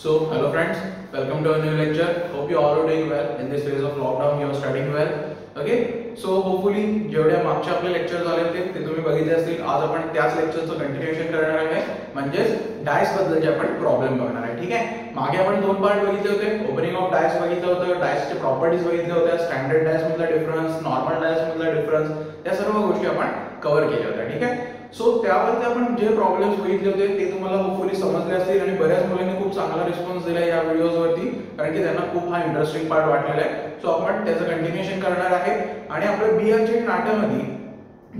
So, hello friends, welcome to a new lecture. Hope you all are doing well. In this phase of lockdown, you are studying well. Okay? So, hopefully, जेवढ्या मागचे आपले lecture झाले होते ते तुम्ही बघितले असतील. आज आपण त्याच लेक्चरचं कंटिन्युएशन करणार आहे. म्हणजेच डायस बद्दलचे आपण प्रॉब्लेम बघणार आहे. ठीक आहे? मागे आपण दोन पार्ट बघितले होते. ओपनिंग ऑफ डायस बघितलं होतं. डायसचे प्रॉपर्टीज बघितल्या होत्या स्टँडर्ड डायस मधला डिफरन्स नॉर्मल डायस मधला डिफरन्स या सर्व गोष्टी आपण कव्हर केल्या होत्या. ठीक आहे? सो त्यावरती आपण जे प्रॉब्लेम्स बघितले होते ते तुम्हाला होपफुली समजले असतील आणि बऱ्याच मुलांनी खूप चांगला रिस्पॉन्स दिला या व्हिडिओजवरती कारण की त्यांना खूप हा इंटरेस्टिंग पार्ट वाटलेला आहे. सो आपण त्याचं कंटिन्युएशन करणार आहे. आणि आपल्या बीएमचे नाट्यामध्ये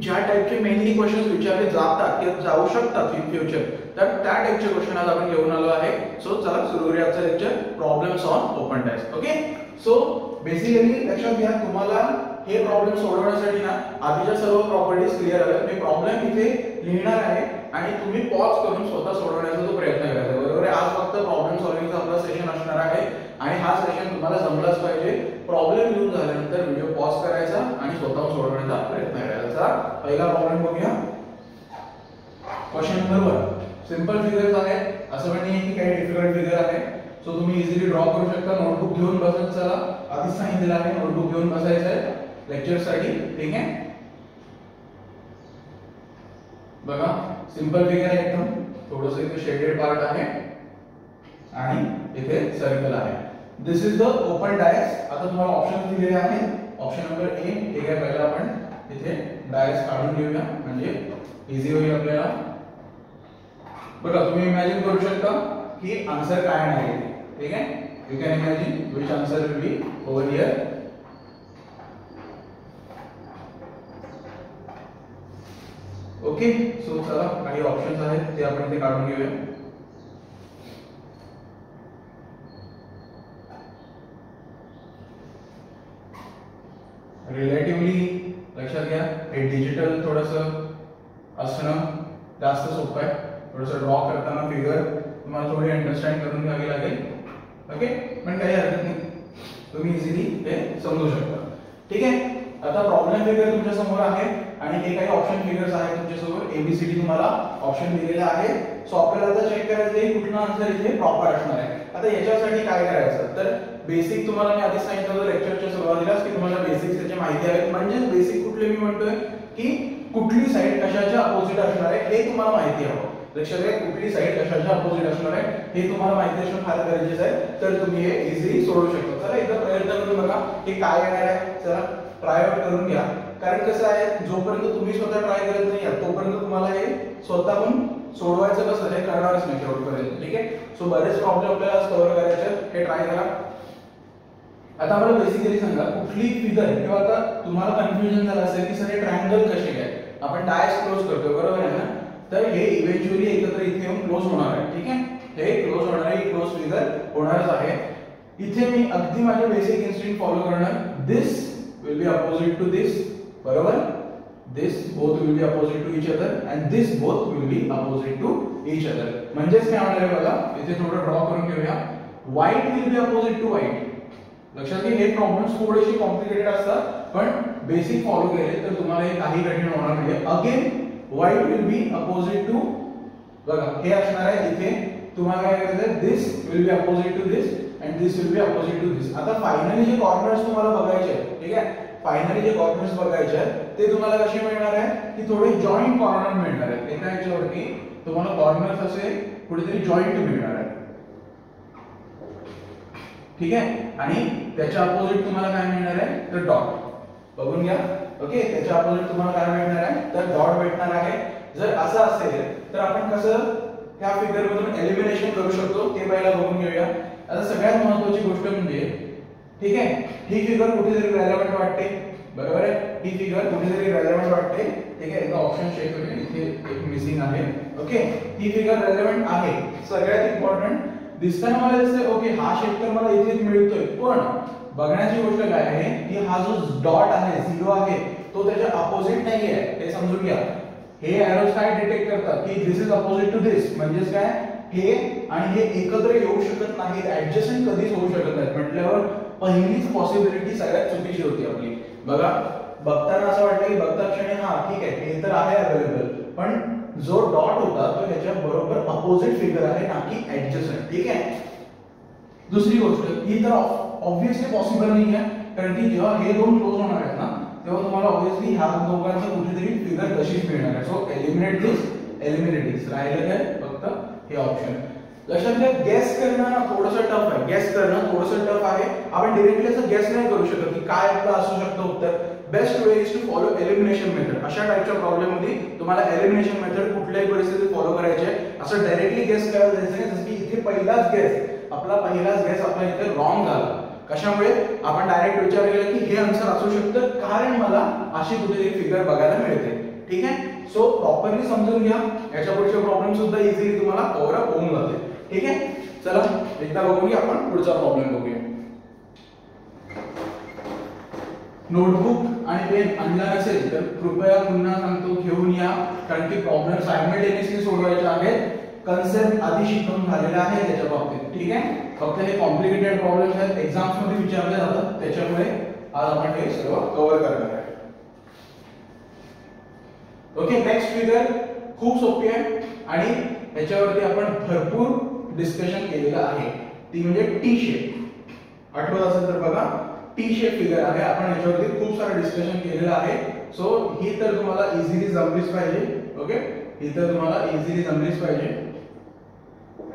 ज्या टाईपचे मेनली क्वेश्चन विचारले जातात किंवा जाऊ शकतात इन फ्युचर तर त्या टाईपचे क्वेश्चन आज आपण घेऊन आलो आहे. सो चला सुरू करूया आजचं lecture problems on open test okay so basically लक्षात घ्या तुम्हाला हे प्रॉब्लेम सोडवण्यासाठी ना आधीच्या सर्व प्रॉपर्टीज क्लिअर आल्या. मी प्रॉब्लेम इथे लिहिणार आहे आणि तुम्ही पॉज करून स्वतः सोडवण्याचा तो प्रयत्न करायचा. बरोबर आहे? आज फक्त प्रॉब्लेम सॉल्व्हिंगचा आपला सेशन असणार आहे आणि हा सेशन तुम्हाला जमलाच पाहिजे. प्रॉब्लेम लिहून झाल्यानंतर व्हिडिओ पॉज करायचा आणि स्वतःहून सोडवण्याचा प्रयत्न करायचा. पहिला प्रॉब्लेम बघूया. Question number one simple figures आहे. असं म्हणजे की काही डिफिकल्ट फिगर आहे. सो तुम्ही इझिली ड्रॉ करू शकता. नोटबुक घेऊन बसत चला आधीच सांगितलेलं आहे. नोटबुक घेऊन बसायचं आहे लेक्चर साठी ठीक आहे बघा सिंपल फिगर आहे एकदम. थोडस इथे शेडेड पार्ट आहे. आणि इथे सर्कल आहे. This is the open dice आता तुम्हाला ऑप्शन दिलेले आहेत. ऑप्शन नंबर ए ठीक आहे, पहिला आपण इथे डायस काढून घेऊया. म्हणजे इझी होईल आपल्याला. बघा, तुम्ही इमॅजिन करू शकता की आन्सर काय आहे. ठीक आहे? You can imagine which answer will be over here okay so चला काही ऑप्शन्स आहेत ते आपण इथे काढून घेऊया. रिलेटिव्हली लक्षात घ्या हे डिजिटल थोडस असणं जास्त सोपं आहे. थोडस ड्रॉ करताना फिगर तुम्हाला थोडी अंडरस्टँड करून घ्यावी लागेल. ओके? पण काही हरकत नाही. तुम्ही इझिली हे समजू शकता. ठीक आहे? आता प्रॉब्लेम वगैरे तुमच्यासमोर आहे. आणि हे काही ऑप्शन फिगर्स आहेत तुमच्यासोबत. एबीसीडी तुम्हाला ऑप्शन दिलेला आहे. सो आपल्याला आता चेक करायचं आहे कुठला आन्सर इथे प्रॉपर असणार आहे. आता याच्यासाठी काय करायचं? तर बेसिक तुम्हाला मी आधी सांगितलं होतं लेक्चरच्या सुरुवातीलाच की तुम्हाला बेसिक त्याची माहिती आहे म्हणजेच बेसिक कुठले मी म्हणतोय? की कुठली साईड कशाच्या अपोजिट असणार आहे हे तुम्हाला माहिती हवं. लक्षात घ्या कुठली साईड कशाच्या अपोजिट असणार आहे हे तुम्हाला माहिती असणं फार गरजेचं आहे. तर तुम्ही हे इझिली सोडवू शकता. चला एकदा प्रयत्न करून बघा हे काय येणार आहे. चला. ट्राय आउट करून घ्या. कारण कसं आहे जोपर्यंत तुम्ही स्वतः ट्राय करत नाही तोपर्यंत तुम्हाला हे स्वतःहून सोडवायचं कसं हे करणारच नाही शेवटपर्यंत. ठीक आहे? सो बरेच प्रॉब्लेम आपल्याला कव्हर करायचे हे ट्राय करा. आता मला बेसिकली सांगा कुठली फिगर किंवा आता तुम्हाला कन्फ्युजन झालं असेल की सर हे ट्रायंगल कसे काय आपण डायस क्लोज करतो बरोबर आहे ना? तर हे इव्हेंच्युअली एकत्र इथे येऊन क्लोज होणार आहे. ठीक आहे? हे क्लोज होणार आहे क्लोज फिगर होणारच आहे. इथे मी अगदी माझे बेसिक इन्स्टिंग फॉलो करणार. This will be opposite to this बरोबर? This both will be opposite to each other and this both will be opposite to each other. म्हणजेच काय होणार आहे बघा, इथे थोडं ड्रॉ करून घेऊया. White will be opposite to white. लक्षात घ्या, हे प्रॉब्लेम्स थोडेसे कॉम्प्लिकेटेड असतात, पण बेसिक फॉलो केले तर तुम्हाला हे काही कठीण होणार नाही again white will be opposite to, बघा, हे असणार आहे इथे. तुम्हाला काय करायचं this will be opposite to this and this will be opposite to this आता फायनली जे कॉर्नर्स तुम्हाला बघायचे आहेत ठीक आहे? फायनली जे कॉर्नर्स बघायचे आहेत ते तुम्हाला कसे मिळणार आहे की थोडे जॉईंट कॉर्नर मिळणार आहेत. एका याच्यावरती तुम्हाला कॉर्नर्स असे कुठेतरी जॉईंट मिळणार आहे ठीक आहे? आणि त्याच्या अपोजिट तुम्हाला काय मिळणार आहे? तर डॉट बघून घ्या. ओके त्याच्या अपोजिट तुम्हाला काय मिळणार आहे? तर डॉट भेटणार आहे. जर असं असेल तर आपण कसं ह्या फिगर मधून एलिमिनेशन करू शकतो? ते पहिला बघून घेऊया. आता सगळ्यात महत्वाची गोष्ट म्हणजे ठीक आहे? ही फिगर कुठेतरी रेलेव्हंट वाटते. बरोबर आहे? ही फिगर कुठेतरी रेलेव्हंट वाटते. ठीक आहे? एकदा ऑप्शन चेक करूया इथे एक मिसिंग आहे. ओके ही फिगर रेलेव्हंट आहे. सगळ्यात इम्पॉर्टंट दिसताना मला दिसतंय ओके हा शेप तर मला इथेच मिळतोय. पण बघण्याची गोष्ट काय आहे? की हा जो डॉट आहे झिरो आहे तो त्याच्या अपोजिट नाही आहे हे समजून घ्या. हे एरोज काय डिटेक्ट करतात? की this is opposite to this म्हणजेच काय? हे आणि हे एकत्र येऊ शकत नाहीत ऍडजस्टमेंट कधीच होऊ शकत नाहीत. म्हटल्यावर पहिलीच पॉसिबिलिटी सगळ्यात चुकीची होती आपली. बघा बघताना असं वाटलं की बघता क्षणी हा ठीक आहे हे तर आहे अवेलेबल पण जो डॉट होता तो ह्याच्या बरोबर अपोजिट फिगर आहे ना की ऍडजस्टमेंट ठीक आहे? दुसरी गोष्ट ही तर ऑब्व्हियसली पॉसिबल नाही आहे कारण की जेव्हा हे दोन क्लोज होणार आहेत ना तेव्हा तुम्हाला ऑब्व्हियसली ह्या दोघांचं कुठेतरी फिगर तशीच मिळणार आहे. So eliminate this eliminate this राहिलं काय? फक्त हे ऑप्शन लक्षात घ्या गेस करणं थोडंसं टफ आहे. गेस करणं थोडंसं टफ आहे. आपण डिरेक्टली असं गेस नाही करू शकत की काय आपलं असू शकतं उत्तर. Best way is to follow elimination method अशा टाईपच्या प्रॉब्लेममध्ये तुम्हाला एलिमिनेशन मेथड कुठल्याही परिस्थितीत फॉलो करायचे आहे. असं डायरेक्टली गेस करायला जायचं नाही. जसं की इथे पहिलाच गेस आपला पहिलाच गेस आपला इथे रॉंग झाला. कशामुळे? आपण डायरेक्ट विचार केला की हे आन्सर असू शकतं. कारण मला अशी कुठेतरी फिगर बघायला मिळते. ठीक आहे? सो प्रॉपरली समजून घ्या. याच्या पुढचे प्रॉब्लेम सुद्धा इझिली तुम्हाला कव्हर अप होऊन जाते ठीक आहे? चला एकदा बघूया आपण पुढचा प्रॉब्लेम बघूया. नोटबुक आणि पेन आणला नसेल तर कृपया पुन्हा सांगतो घेऊन या. कारण की प्रॉब्लेम सायमल्टेनियसली सोडवायचे आहेत. कन्सेप्ट आधी शिकून झालेला आहे त्याच्या बाबतीत. ठीक आहे? फक्त हे कॉम्प्लिकेटेड प्रॉब्लेम्स आहेत. एक्झाम्समध्ये विचारले जातात त्याच्यामुळे आज आपण हे सर्व कव्हर करणार आहे. ओके नेक्स्ट फिगर खूप सोपी आहे. आणि याच्यावरती आपण भरपूर डिस्कशन केलेलं आहे. ती म्हणजे टी शेप आठवत असेल तर बघा टी शेप फिगर आहे. आपण याच्यावरती खूप सारं डिस्कशन केलेलं आहे. सो ही तर तुम्हाला इझिली जमलीच पाहिजे. ओके ही तर तुम्हाला इझिली जमलीच पाहिजे.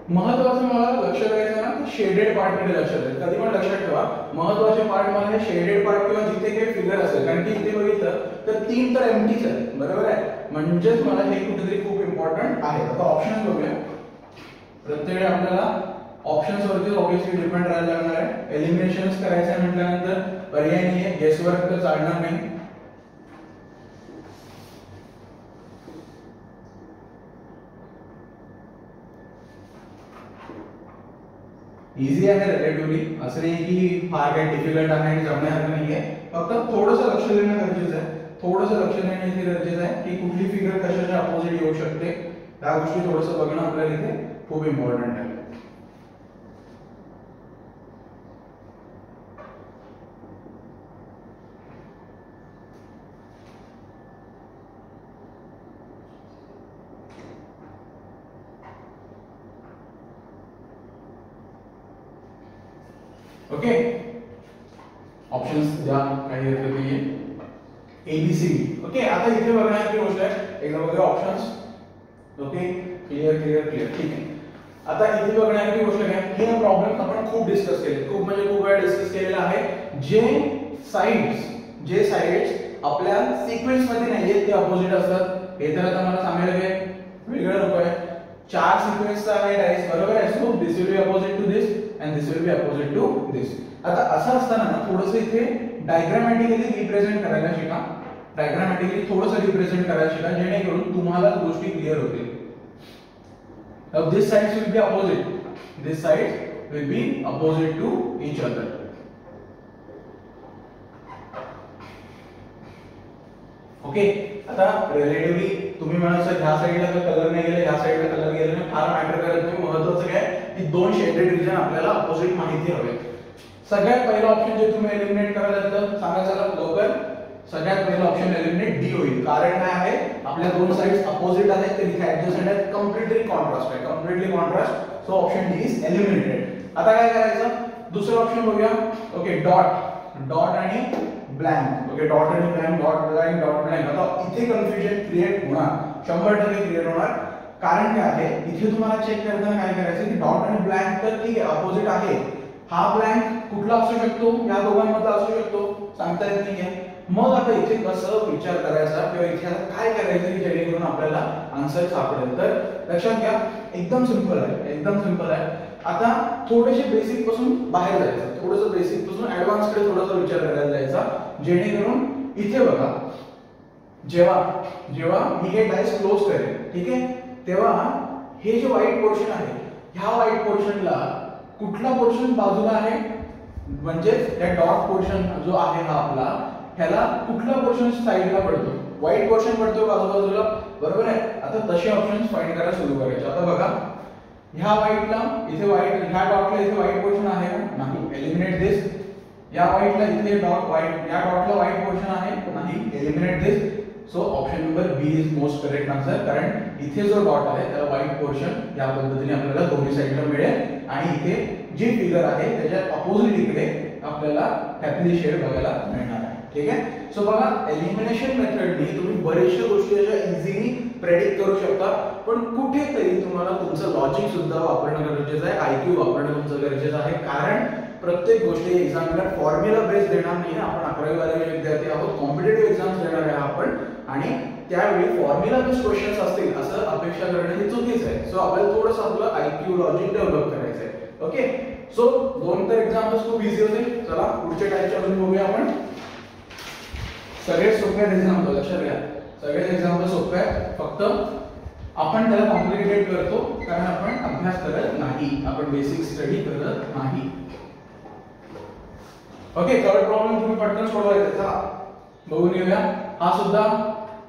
महत्वाचं मला लक्ष द्यायचं ना की शेडेड पार्टकडे लक्ष द्यायचं कधी पण लक्षात ठेवा. महत्त्वाचे पार्ट मला शेडेड पार्ट किंवा जिथे काही फिगर असेल. कारण की इथे बघितलं तर तीन तर एमटीच आहे बरोबर आहे? म्हणजेच मला हे कुठेतरी खूप इम्पॉर्टंट आहे. आता ऑप्शन बघूया. प्रत्येक वेळी आपल्याला ऑप्शन्स वरती ऑब्विसली डिपेंड राहायला लागणार आहे. एलिमिनेशन करायचं आहे म्हटल्यानंतर पर्याय नाही आहे गेस वर्क तर चालणार नाही. इझी आहे रिलेटिव्हली असं नाही की फार काही डिफिकल्ट आहे आणि जमण्यासारखं नाही आहे फक्त थोडंसं लक्ष देणं गरजेचं आहे. थोडंसं लक्ष देणं गरजेचं आहे की कुठली फिगर कशाच्या अपोजिट येऊ शकते. त्या गोष्टी थोडंसं बघणं आपल्याला इथे खूप इम्पॉर्टंट आहे ओके ऑप्शन्स द्या काही हरकत नाहीये एबीसी ओके आता इथे बघण्याची गोष्ट आहे एकदा बघूया options okay clear clear clear ठीक आहे आता इथे बघण्याची गोष्ट काय हे प्रॉब्लेम आपण खूप डिस्कस केले. खूप म्हणजे खूप वेळा डिस्कस केलेला आहे. जे साइड्स जे साइड्स आपल्या सिक्वेन्समध्ये नाहीये ते अपोजिट असतात. हे तर आता मला सांगायला काय वेगळं नको आहे. चार सिक्वेन्सचा आहे. डायस बरोबर आहे. So this will be opposite to this and this will be opposite to this आता असं असताना ना थोडंसं इथे डायग्रामॅटिकली रिप्रेझेंट करायला शिका. डायग्रामॅटिकली थोडंसं रिप्रेझेंट करायला शिका. जेणेकरून तुम्हाला गोष्टी क्लिअर होतील. Now this sides will be opposite. This sides will be opposite to each other. Okay आता रिलेटिव्हली तुम्ही म्हणाल ह्या साईडला कलर नाही गेले ह्या साईडला कलर गेला नाही फार मॅटर करत नाही महत्वाचं काय की दोन शेडेड रिजन आपल्याला अपोजिट माहिती हवे सगळ्यात पहिला ऑप्शन जे तुम्ही एलिमिनेट करायला सांगायचं लवकर सगळ्यात पहिला ऑप्शन एलिमिनेट डी होईल. कारण काय आहे? आपल्या दोन साइड्स अपोजिट आहेत तर इथे ऍडजस्टंट आहेत कम्प्लिटली कॉन्ट्रास्ट आहे. Completely contrast so option D is eliminated आता काय करायचं? दुसरं ऑप्शन बघूया. ओके डॉट डॉट आणि ब्लँक ओके डॉट आणि blank dot blank dot blank आता इथे कन्फ्युजन क्रिएट होणार. शंभर टक्के क्रिएट होणार. कारण काय आहे? इथे तुम्हाला चेक करताना काय करायचं? की डॉट आणि ब्लँक तर ठीक आहे अपोजिट आहे. हा ब्लँक कुठला असू शकतो? या दोघांमधला असू शकतो. सांगता येत नाहीये. मग आता इथे कसं विचार करायचा किंवा इथे आता काय करायचं की जेणेकरून आपल्याला आन्सर सापडेल. तर लक्षात घ्या एकदम सिंपल आहे एकदम सिंपल आहे. आता थोडेसे बेसिकपासून बाहेर जायचं. थोडंसं बेसिकपासून ऍडव्हान्सकडे थोडासा विचार करायला जायचा जेणेकरून इथे बघा जेव्हा जेव्हा मी हे डायस क्लोज करेन ठीक आहे? तेव्हा हे जे व्हाईट पोर्शन आहे ह्या व्हाईट पोर्शनला कुठला पोर्शन बाजूला आहे? म्हणजेच त्या डॉट पोर्शन जो आहे हा आपला ह्याला कुठला पोर्शन साईडला पडतो? वाईट पोर्शन पडतो का आजूबाजूला? बरोबर आहे. आता तसे ऑप्शन्स फाईंड करायला सुरू करायचे. आता बघा ह्या व्हाईटला इथे व्हाईट ह्या डॉटला इथे व्हाईट पोर्शन आहे का? नाही. एलिमिनेट दिस या व्हाईटला इथे डॉट व्हाईट या डॉटला व्हाईट पोर्शन आहे. नाही. Eliminate this so option number B is most correct answer कारण इथे जो डॉट आहे त्याला व्हाईट पोर्शन या पद्धतीने आपल्याला दोन्ही साईडला मिळेल. आणि इथे जी फिगर आहे त्याच्या अपोजिट इकडे आपल्याला हॅपली शेड बघायला मिळणार आहे. ठीक आहे? सो बघा एलिमिनेशन मेथडनी तुम्ही बरेचशा गोष्टी अशा इझिली प्रेडिक्ट करू शकता. पण कुठेतरी तुम्हाला तुमचं लॉजिक सुद्धा वापरणं गरजेचं आहे. आयक्यू वापरणं तुमचं गरजेचं आहे. कारण प्रत्येक गोष्टी एक्झामला फॉर्म्युला बेस देणार नाही आपण अकरावी बारावी विद्यार्थी आहोत. कॉम्पिटेटिव्ह एक्झाम्स देणार आहे आपण. आणि त्यावेळी फॉर्म्युला बेस क्वेश्चन्स असतील असं अपेक्षा करणं हे चुकीचं आहे. सो आपल्याला थोडंसं आपलं आयक्यू लॉजिक डेव्हलप करायचं आहे ओके सो दोन तर एक्झाम्पल्स खूप इझी होते चला पुढच्या टाईपच्या अजून बघूया आपण. सगळेच सोपे एक्झाम्पल लक्षात घ्या. सगळेच एक्झाम्पल सोपे आहेत फक्त आपण त्याला कॉम्प्लिकेटेड करतो कारण आपण अभ्यास करत नाही. आपण बेसिक स्टडी करत नाही. ओके थर्ड प्रॉब्लेम तुम्ही पटकन सोडवायचा चला बघून घेऊया हा सुद्धा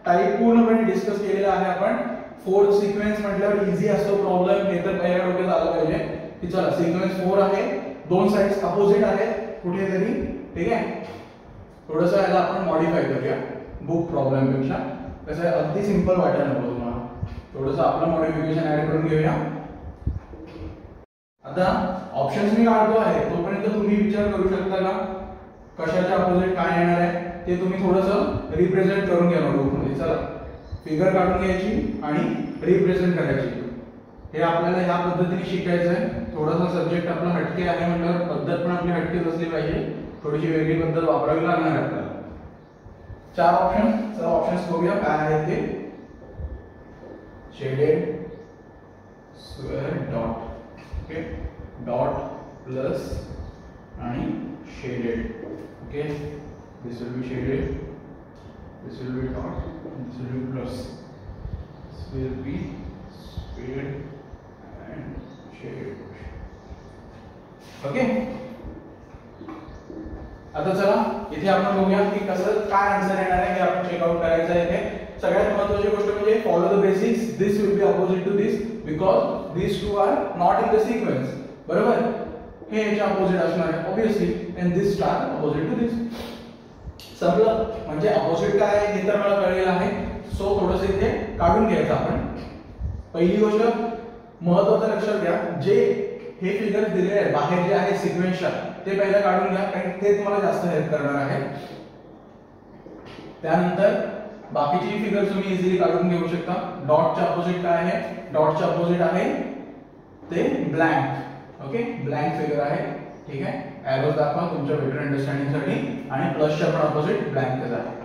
टाईप पूर्णपणे डिस्कस केलेला आहे आपण. फोर सिक्वेन्स म्हटल्यावर इझी असतो प्रॉब्लेम हे तर पहिल्या डोक्यात आलं पाहिजे. की चला सिक्वेन्स फोर आहे. दोन साइड्स अपोजिट आहेत. कुठेतरी ठीक आहे? थोडंसं याला आपण मॉडिफाय करूया बुक प्रॉब्लेमपेक्षा कसं अगदी सिंपल वाटायला नको तुम्हाला. थोडंसं आपलं मॉडिफिकेशन ऍड करून घेऊया. आता ऑप्शन्स मी काढतो आहे तोपर्यंत तुम्ही विचार करू शकता का? कशाच्या अपोजिट काय येणार आहे? ते तुम्ही थोडंसं रिप्रेझेंट करून घ्या नोटबुकमध्ये चला. फिगर काढून घ्यायची आणि रिप्रेझेंट करायची. हे आपल्याला ह्या पद्धतीने शिकायचं आहे थोडासा सब्जेक्ट आपला हटके आहे म्हटल्यावर पद्धत पण आपली हटकेच असली पाहिजे. थोडीशी वेगळी पद्धत वापरावी लागणार आपल्याला चार ऑप्शन चला ऑप्शन्स बघूया काय आहे ते shaded square dot okay dot plus आणि shaded okay this will be shaded this will be dot this will be plus this will be square and shaded okay आता चला इथे आपण बघूया की कसं काय आन्सर येणार आहे हे आपण चेकआउट करायचं आहे इथे. सगळ्यात महत्वाची गोष्ट म्हणजे follow the basics this will be opposite to this because this two are not in the sequence बरोबर? हे याच्या अपोजिट असणार आहे obviously and this star opposite to this संपलं. म्हणजे अपोजिट काय आहे हे तर मला कळलेलं आहे. सो थोडंसं इथे काढून घ्यायचं आपण. पहिली गोष्ट महत्वाचं लक्षात घ्या. जे हे फिगर्स दिलेले आहे बाहेर जे आहे सिक्वेन्सच्या ते पहिलं काढून घ्या कारण ते तुम्हाला जास्त हेल्प करणार आहे. त्यानंतर बाकीची फिगर तुम्ही इझिली काढून घेऊ शकता डॉटच्या अपोजिट काय आहे? डॉटच्या अपोजिट आहे ते ब्लँक ओके ब्लँक फिगर आहे. ठीक आहे? ऍरोज दाखवा तुमच्या बेटर अंडरस्टँडिंगसाठी आणि प्लसच्या पण अपोजिट ब्लँकच आहे.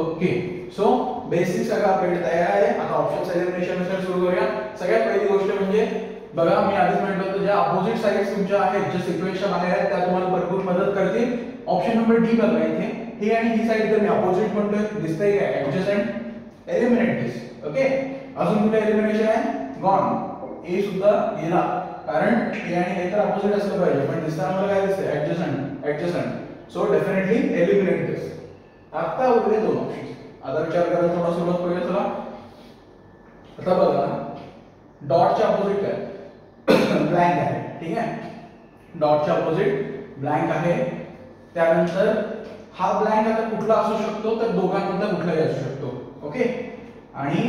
ओके सो बेसिक सगळं आपल्याकडे तयार आहे. आता ऑप्शन सेलिब्रेशन सुरू करूया. सगळ्यात पहिली गोष्ट म्हणजे बघा मी आधीच म्हटलं होतं ज्या अपोजिट साईड्स तुमच्या आहेत ज्या सिक्वेन्सच्या बाहेर आहेत त्या तुम्हाला भरपूर मदत करतील. ऑप्शन नंबर डी बघा इथे. हे आणि ही साईड जर मी अपोजिट म्हणतोय दिसतंय काय ऍडजस्टंट एलिमिनेट दिस ओके अजून कुठे एलिमिनेशन आहे? गॉन ए सुद्धा गेला. कारण हे आणि हे तर अपोजिट असलं पाहिजे पण दिसताना मला काय दिसतंय? Adjacent adjacent so definitely eliminate this आता उरले दोन ऑप्शन आता विचार करायला थोडा सुरुवात करूया चला. आता बघा डॉटच्या अपोजिट काय? ब्लँक आहे ठीक आहे? डॉटच्या अपोजिट ब्लँक आहे. त्यानंतर हा ब्लँक आता कुठला असू शकतो तर दोघांमधला कुठलाही असू शकतो ओके? आणि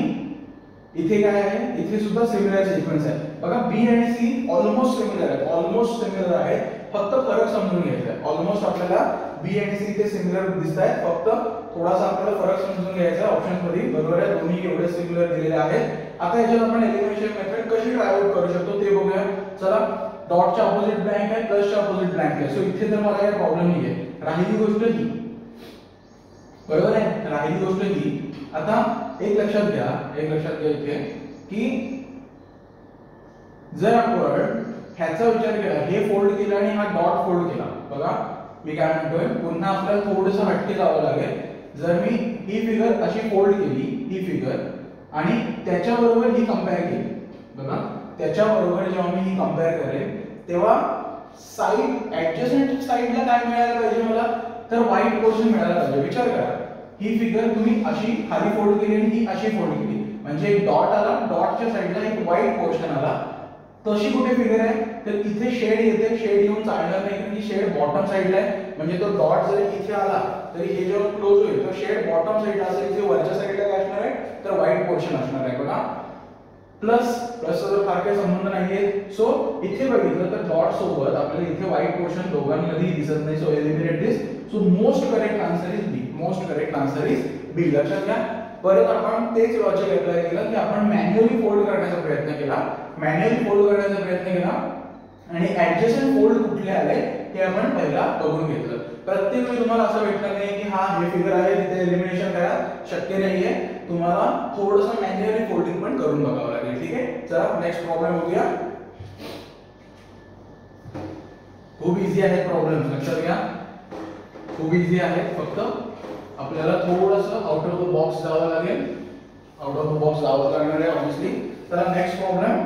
इथे काय आहे? इथे सुद्धा सिमिलर सिक्वेन्स आहे. बघा बी आणि सी ऑलमोस्ट सिमिलर आहे ऑलमोस्ट सिमिलर आहे फक्त फरक समजून घ्यायचा आहे. ऑलमोस्ट आपल्याला बी आणि सी ते सिमिलर दिसत आहेत. फक्त थोडासा आपल्याला फरक समजून घ्यायचा आहे. ऑप्शनमध्ये बरोबर आहे दोन्ही एवढे सिमिलर दिलेले आहेत. आता याच्यावर आपण एलिमिनेशन मेथड कशी ट्राय करू शकतो ते बघूया. चला डॉटच्या ऑपोजिट ब्लँक आहे प्लसच्या अपोजिट ब्लँक आहे. सो इथे तर मला काही प्रॉब्लेम नाही आहे राहिली गोष्ट ही. बरोबर आहे? राहिली गोष्ट ही. आता एक लक्षात घ्या एक लक्षात घ्या इथे की जर आपण ह्याचा विचार केला हे फोल्ड केलं आणि हा डॉट फोल्ड केला. बघा मी काय म्हणतोय? पुन्हा आपल्याला थोडंसं हटके जावं लागेल. जर मी ही फिगर अशी फोल्ड केली ही फिगर आणि त्याच्याबरोबर ही कंपेअर केली त्याच्याबरोबर जेव्हा मी ही कंपेअर करेन तेव्हा साईड ऍडजस्टमेंट साईडला काय मिळायला पाहिजे मला? तर व्हाईट पोर्शन मिळायला पाहिजे. विचार करा. ही फिगर तुम्ही अशी खाली फोल्ड केली आणि ही अशी फोल्ड केली. म्हणजे एक डॉट आला डॉटच्या साईडला एक व्हाईट पोर्शन आला. तशी कुठे फिगर आहे? तर इथे शेड येते शेड येऊन चालणार नाही कारण की शेड बॉटम साईडला आहे. म्हणजे तो डॉट जर इथे आला तरी हे जेव्हा क्लोज होईल तर शेड बॉटम साईडला असेल इथे वरच्या साईडला काय असणार आहे? तर व्हाईट पोर्शन असणार आहे. बघा. प्लस प्लसचा तर फार काही संबंध नाहीये. सो इथे बघितलं तर डॉट सोबत आपल्याला इथे वाईट पोर्शन दोघांमध्ये दिसत नाही. So eliminate this so most correct answer is B most correct answer is B लक्षात घ्या. परत आपण तेच लॉजिक अप्लाय केलं की आपण मॅन्युअली फोल्ड करण्याचा प्रयत्न केला. मॅन्युअली फोल्ड करण्याचा प्रयत्न केला. आणि ऍडजस्टन फोल्ड कुठले आले ते आपण पहिला बघून घेतलं. प्रत्येक वेळी तुम्हाला असं भेटणार नाही की हा हे फिगर आहे तिथे एलिमिनेशन करा. शक्य नाहीये. तुम्हाला थोडंसं मॅन्युअली फोल्डिंग पण करून बघावं लागेल ठीक आहे? चला नेक्स्ट प्रॉब्लेम बघूया. खूप इझी आहे प्रॉब्लेम लक्षात घ्या. खूप इझी आहे फक्त आपल्याला थोडस आउट ऑफ द बॉक्स जावं लागेल. आउट ऑफ द बॉक्स जावं लागणार आहे ऑब्विसली तर नेक्स्ट प्रॉब्लेम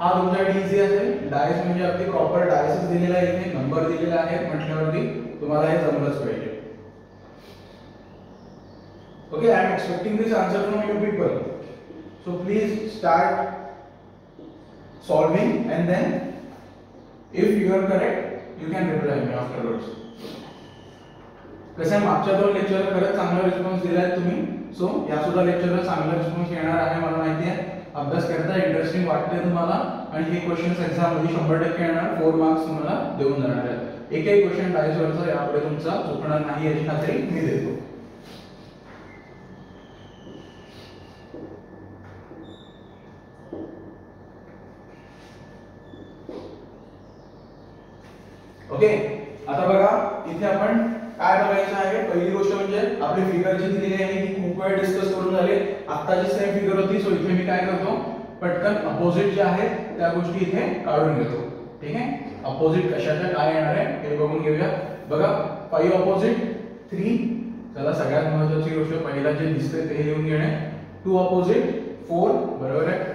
हा तुमच्यासाठी इझी असेल. डायस म्हणजे अगदी प्रॉपर डायसच दिलेला आहे इथे नंबर दिलेला आहे म्हटल्यावरती तुम्हाला हे जमलंच पाहिजे. Okay I am expecting this answer from you people so please start solving and then if you are correct you can reply me afterwards. कसं आहे मागच्या दोन लेक्चर खरंच चांगला रिस्पॉन्स दिलाय तुम्ही. सो या सुद्धा लेक्चरला चांगला रिस्पॉन्स येणार आहे मला माहिती आहे. अभ्यास करता इंटरेस्टिंग वाटते तुम्हाला. आणि हे क्वेश्चन्स एक्झाममध्ये शंभर टक्के येणार. फोर मार्क्स तुम्हाला देऊन जाणार आहेत. एकही क्वेश्चन डायसवरचा यापुढे तुमचा चुकणार नाही याची खात्री मी देतो. ओके. आता बघा इथे आपण काय बघायचं आहे? पहिली गोष्ट म्हणजे आपली फिगर जी दिलेली आहे ती खूप वेळ डिस्कस करून झाले. आता जी सेम फिगर होती सो इथे मी काय करतो? पटकन अपोजिट जे आहे त्या गोष्टी इथे काढून घेतो. ठीक आहे? अपोजिट कशाच्या काय येणार आहे हे बघून घेऊया. बघा फाईव्ह अपोजिट थ्री त्याला सगळ्यात महत्वाची गोष्ट पहिला जे दिसते ते लिहून घेणे. टू अपोजिट फोर बरोबर आहे?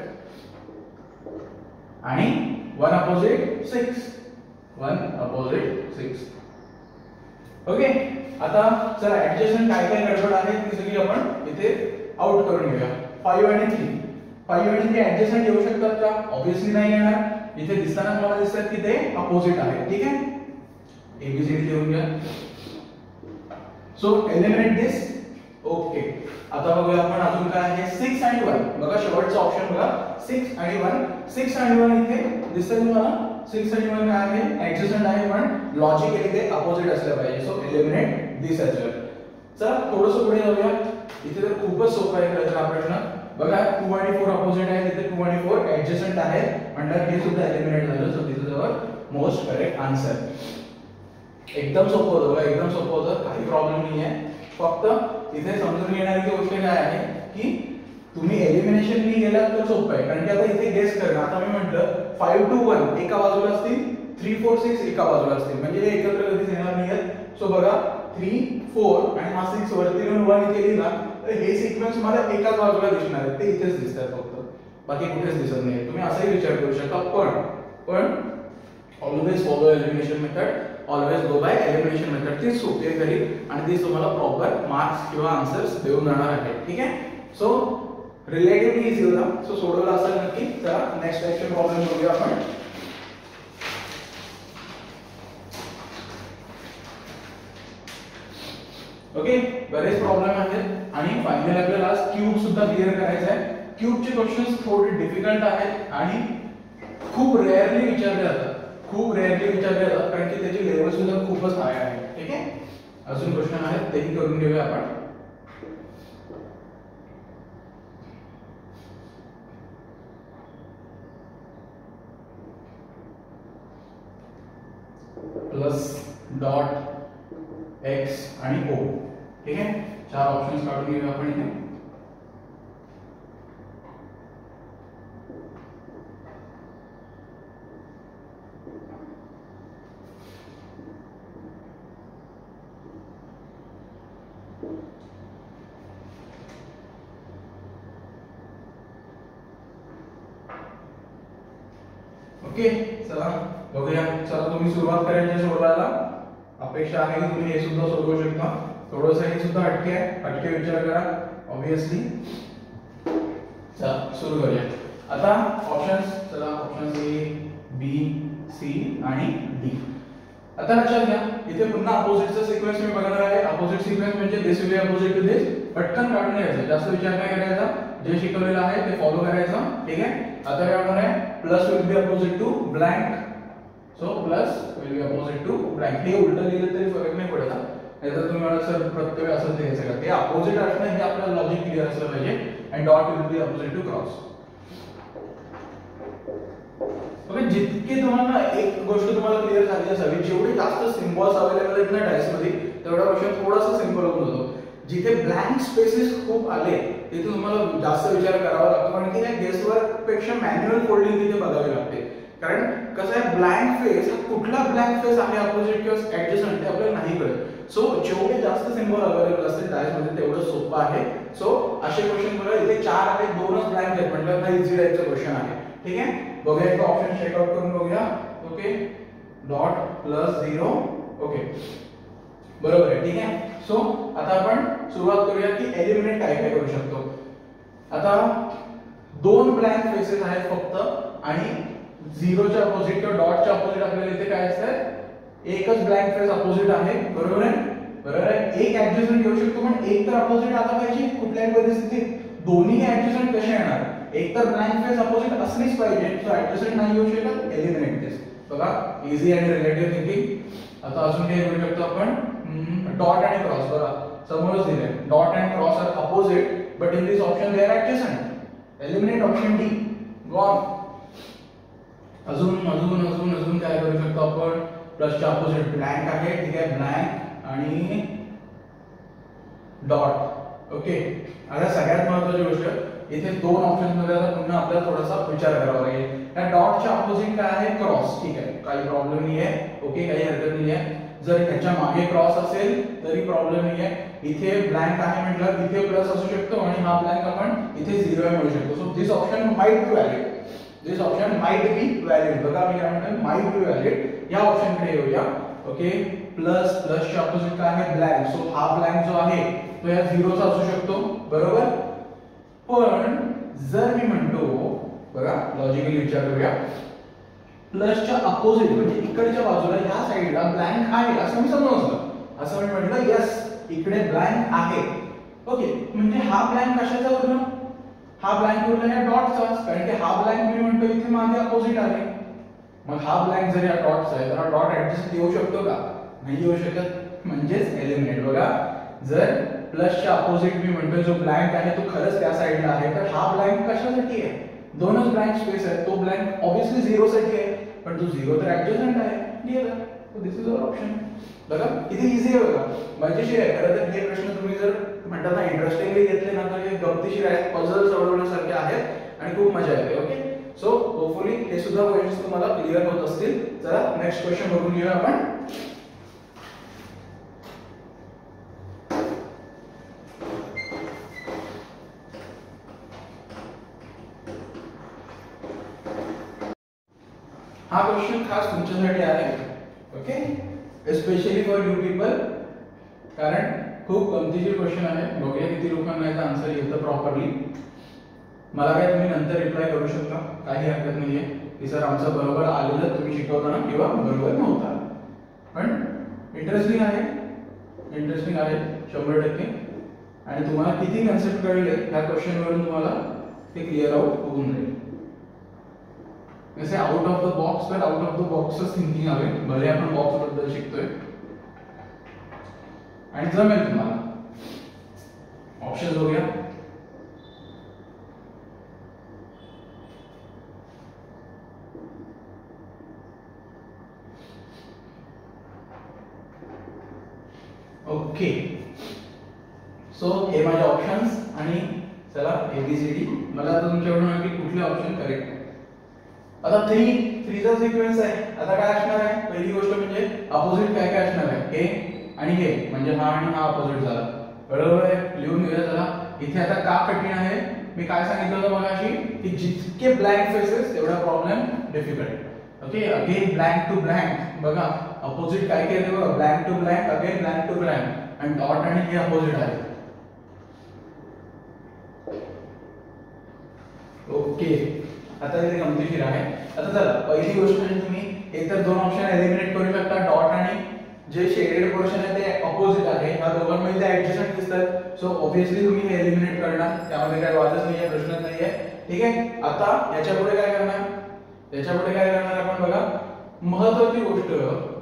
आणि one opposite six one opposite six okay आता चला ऍडजस्टमेंट काय काय गडबड आहे ती सगळी आपण इथे आउट करून घेऊया. फाईव्ह आणि थ्री फाईव्ह आणि थ्री ऍडजस्टमेंट येऊ शकतात का? ऑब्विसली नाही येणार. इथे दिसताना मला दिसतात की ते अपोजिट आहे. ठीक आहे? एबीसीडी लिहून घ्या. सो एलिमिनेट दिस ओके आता बघूया आपण अजून काय आहे. सिक्स आणि वन बघा शेवटचा ऑप्शन बघा. सिक्स आणि वन सिक्स आणि वन इथे दिसतंय तुम्हाला. सिक्स आणि वन काय आहे? ऍडजस्टंट आहे पण लॉजिकली ते अपोजिट असलं पाहिजे. So eliminate this as well चला थोडंसं पुढे जाऊया. इथे तर खूपच सोपं आहे खरं तर हा प्रश्न. बघा टू आणि फोर अपोजिट आहे तिथे टू आणि फोर ऍडजस्टंट आहे अंडर हे सुद्धा एलिमिनेट झालं. सो तिथे जवळ मोस्ट करेक्ट आन्सर एकदम सोपं होतं बघा एकदम सोपं होतं. काही प्रॉब्लेम नाही आहे फक्त इथे समजून घेणारी गोष्ट काय आहे की तुम्ही एलिमिनेशन मी गेलात तर सोपं आहे. कारण की आता इथे गेस करणं. आता मी म्हटलं फाईव्ह टू वन एका बाजूला असतील थ्री फोर सिक्स एका बाजूला असतील. म्हणजे हे एकत्र कधीच येणार नाही सो बघा थ्री फोर आणि हा सिक्स वरती घेऊन वन इथे लिहिला तर हे सिक्वेन्स मला एकाच बाजूला दिसणार आहेत ते इथेच दिसतात फक्त. बाकी कुठेच दिसत नाही तुम्ही असाही विचार करू शकता. पण पण always follow elimination method always go by elimination method ती सोपी करेल आणि ती तुम्हाला प्रॉपर मार्क्स किंवा आन्सर्स देऊन जाणार आहे. ठीक आहे? सो रिलेटिव्हली इझी होता. सो सोडवला असेल नक्की चला नेक्स्ट ॲक्शन प्रॉब्लेम बघूया आपण. ओके बरेच प्रॉब्लेम आहेत. आणि फायनल आपल्याला आज क्यूब सुद्धा क्लिअर करायचा आहे क्यूबचे क्वेश्चन्स थोडे डिफिकल्ट आहेत आणि खूप रेअरली विचारले जातात. खूप रेअरली विचारले जातात कारण की त्याची लेवल सुद्धा खूपच हाय आहे. ठीक आहे? अजून क्वेश्चन आहेत तेही करून घेऊया आपण. डॉट एक्स ओ ठीक आहे? चार ऑप्शन्स काढून घेऊया आपण ओके, चला. बघूया. चला, तुम्ही सुरुवात करायची सोडवायला अपेक्षा आहे की तुम्ही हे सुद्धा सोडवू शकता. थोडंसं हे सुद्धा अटके आहे अटके विचार करा ऑब्विसली चला सुरू करूया. आता ऑप्शन्स चला ऑप्शन ए बी सी आणि डी आता लक्षात घ्या इथे पुन्हा अपोजिटचा सिक्वेन्स मी बघणार आहे. अपोजिट सिक्वेन्स म्हणजे this will opposite to this पटकन काढून घ्यायचं. जास्त विचार नाही करायचा. जे शिकवलेलं आहे ते फॉलो करायचं. ठीक आहे? आता काय होणार आहे? Plus will be opposite to blank so plus will be opposite to blank हे उलट लिहिलं तरी फरक नाही पडत हा. नाहीतर तुम्ही मला सर प्रत्येक असं लिहायचं का? ते अपोजिट असणं हे आपल्याला लॉजिक क्लिअर असलं पाहिजे and dot will be opposite to cross okay जितके तुम्हाला एक गोष्ट तुम्हाला क्लिअर झाली असावी जेवढे जास्त सिम्बॉल्स अवेलेबल आहेत ना डायसमध्ये तेवढा क्वेश्चन थोडासा सिंपल होऊन जातो. जिथे ब्लँक स्पेसेस खूप आले तिथे तुम्हाला जास्त विचार करावा लागतो. कारण की गेस वर्कपेक्षा मॅन्युअल फोल्डिंग तिथे बघावी लागते. ब्लँक फेस हा कुठला ब्लँक फेस आहे अपोजिट किंवा ऍडजस्टंट ते आपल्याला नाही कळत. सो जेवढे जास्त सिम्बॉल अवेलेबल असतील डायसमध्ये तेवढं सोपं आहे. सो असे क्वेश्चन बघा इथे चार आहेत दोनच ब्लँक आहेत. म्हणजे हा इझी टाईपचा क्वेश्चन आहे. ठीक आहे? बघूया एक ऑप्शन चेकआउट करून बघूया. Okay dot plus zero okay बरोबर आहे. ठीक आहे? सो आता आपण सुरुवात करूया की एलिमिनेट काय काय करू शकतो. आता दोन ब्लँक फेसेस आहेत फक्त आणि झिरोच्या अपोजिट किंवा डॉटच्या अपोजिट आपल्याला इथे काय असतं एकच ब्लँक फेस अपोजिट आहे. बरोबर आहे? बरोबर आहे? एक ऍडजस्टमेंट घेऊ शकतो पण एक तर अपोजिट आला पाहिजे. कुठल्याही परिस्थितीत दोन्ही ऍडजस्टमेंट कसे येणार? एक तर ब्लँक फेस अपोजिट असलीच पाहिजे. सो ऍडजस्टमेंट नाही येऊ शकत एलिमिनेट दिस बघा इझी आणि रिलेटिव्ह थिंकिंग आता अजून काही करू शकतो आपण? डॉट आणि क्रॉस बघा समोरच दिले dot and cross are opposite but in this option they are adjacent eliminate option D gone अजून अजून अजून अजून काय करू शकतो आपण? प्लसच्या अपोजिट ब्लँक आहे ठीक आहे? ब्लँक आणि डॉट ओके आता सगळ्यात महत्वाची गोष्ट इथे दोन ऑप्शनमध्ये आता पुन्हा आपल्याला थोडासा विचार करावा लागेल. या डॉटच्या अपोजिट काय आहे? क्रॉस ठीक आहे? काही प्रॉब्लेम नाही आहे ओके काही हरकत नाही आहे जर त्याच्यामागे क्रॉस असेल तरी प्रॉब्लेम नाही आहे इथे ब्लँक आहे म्हटलं इथे प्लस असू शकतो आणि हा ब्लँक आपण इथे झिरो मिळू शकतो. So this option might be valid this option might be valid बघा मी काय म्हणतो माइट बी व्हॅलिड या ऑप्शनकडे येऊया. ओके प्लस प्लस च्या अपोजिट काय आहे ब्लँक सो हा ब्लँक जो आहे तो या झिरोचा असू शकतो. बरोबर? पण जर मी म्हणतो बघा लॉजिकली विचार करूया. प्लसच्या अपोजिट म्हणजे इकडच्या बाजूला या साईडला ब्लँक आहे असं मी समजलं. असं मी म्हटलं यस इकडे ब्लँक आहे. ओके म्हणजे हा ब्लँक कशाचा उरला हा ब्लँक उरला या डॉटचा कारण की हा ब्लँक मी म्हणतो इथे मागे अपोजिट आहे. मग हा ब्लँक जर या डॉटचा आहे तर डॉट ऍडजस्ट येऊ शकतो का? नाही येऊ शकत. म्हणजेच एलिमिनेट बघा, जर प्लसच्या अपोजिट मी म्हणतोय जो ब्लँक आहे तो खरंच त्या साईडला आहे. तर हा ब्लँक कशासाठी आहे? दोनच ब्लँक स्पेस आहे तो ब्लँक ऑब्विसली झिरो साठी आहे. पण तो झिरो तर ऍडजस्टंट आहे. गेला दिस इज़ ऑप्शन बघा, किती इझी आहे बघा. मजेशीर आहे. खरं तर हे प्रश्न तुम्ही जर म्हणतात ना इंटरेस्टिंगली घेतले ना तर हे गमतीशीर आहेत पझल सोडवण्यासारखे आहेत आणि खूप मजा येते ओके सो होपफुली हे सुद्धा क्वेश्चन तुम्हाला क्लिअर होत असतील. चला नेक्स्ट क्वेश्चन बघून घेऊया आपण. हा क्वेश्चन खास तुमच्यासाठी आहे okay especially for you people कारण खूप गमतीशीर क्वेश्चन आहे. बघूया किती लोकांना याचा आन्सर येतं प्रॉपरली मला काय तुम्ही नंतर रिप्लाय करू शकता? काही हरकत नाहीये. की सर आमचं बरोबर आलेलं तुम्ही शिकवताना किंवा बरोबर नव्हता. पण इंटरेस्टिंग आहे. इंटरेस्टिंग आहे. शंभर टक्के. आणि तुम्हाला किती कन्सेप्ट कळले ह्या क्वेश्चनवरून तुम्हाला ते क्लिअर आउट होऊन जाईल. जसे आउट ऑफ द बॉक्स तर आउट ऑफ द बॉक्सच थिंकिंग हवे. भले आपण बॉक्सबद्दल शिकतोय. आणि जमेल तुम्हाला ऑप्शन बघूया. ओके सो हे माझे ऑप्शन्स आणि चला एबीसीडी मला तुमच्याकडून आहे की कुठले ऑप्शन करेक्ट आता थ्री थ्रीचा सिक्वेन्स आहे. आता काय असणार आहे? पहिली गोष्ट म्हणजे अपोजिट काय काय असणार आहे? हे आणि हे म्हणजे हा आणि हा अपोजिट झाला. बरोबर आहे लिहून घेऊया त्याला इथे आता का कठीण आहे? मी काय सांगितलं होतं मगाशी? की जितके ब्लँक फेसेस तेवढा problem difficult okay again blank to blank बघा अपोजिट काय केलं बघा? Blank to blank again blank to blank आणि डॉट आणि हे अपोजिट आहे. ओके आता इथे गमतीशीर आहे. आता चला पहिली गोष्ट म्हणजे तुम्ही एकतर दोन ऑप्शन एलिमिनेट करू शकता डॉट आणि जे शेडेड पोर्शन आहे ते ऑपोजिट आहे. ह्या दोघांमध्ये ते ऍडजस्टमेंट दिसतात. सो ऑब्व्हियसली तुम्ही हे एलिमिनेट करणार. त्यामध्ये काय वादच नाहीये प्रश्नच नाहीये. ठीक आहे? आता याच्यापुढे काय करणार? याच्यापुढे काय करणार आपण बघा? महत्वाची गोष्ट